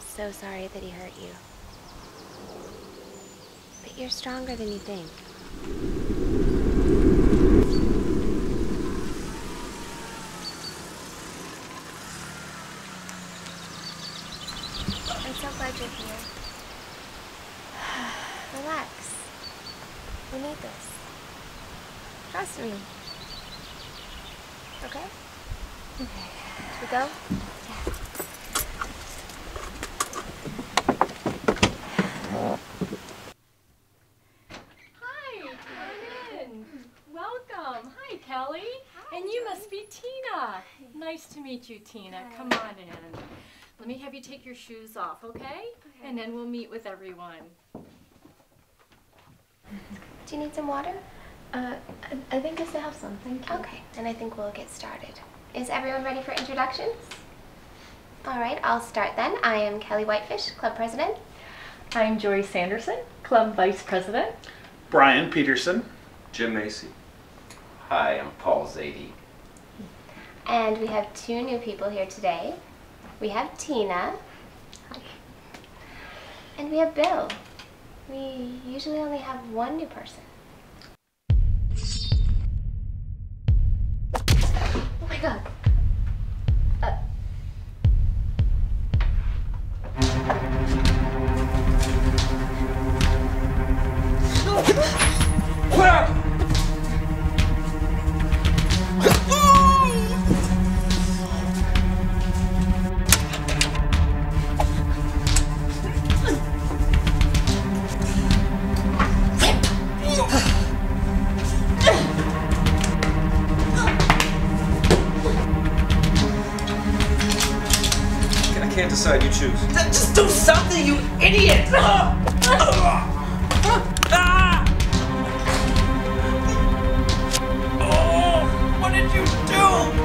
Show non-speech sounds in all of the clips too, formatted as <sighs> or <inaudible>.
so sorry that he hurt you. But you're stronger than you think. I'm so glad you're here. <sighs> Relax. We need this. Trust me. Okay? Okay. Should we go? Hi, come in. Welcome. Hi, Kelly. And you must be Tina. Nice to meet you, Tina. Come on in. Let me have you take your shoes off, okay? And then we'll meet with everyone. Do you need some water? Uh, I, I think I still have some. Thank you. Okay, then I think we'll get started. Is everyone ready for introductions? All right, I'll start then. I am Kelly Whitefish, club president. I'm Joy Sanderson, Club Vice President. Brian Peterson. Jim Macy. Hi, I'm Paul Zadie. And we have two new people here today. We have Tina. Hi. And we have Bill. We usually only have one new person. Oh my god. Can't decide, you choose. Just do something, you idiot! <laughs> Ah! Ah! Ah! Oh, what did you do?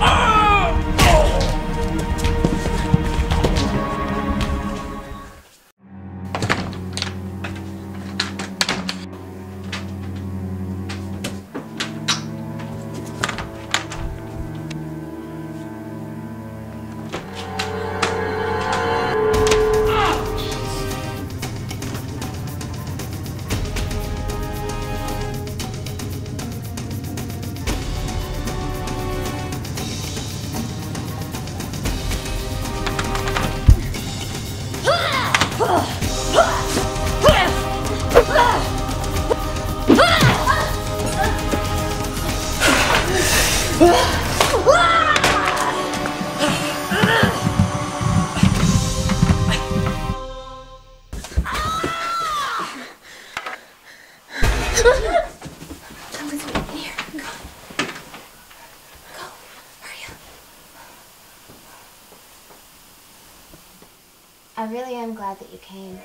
I really am glad that you came.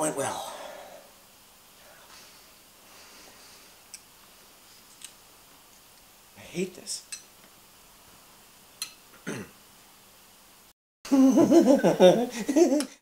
That went well. I hate this. <laughs>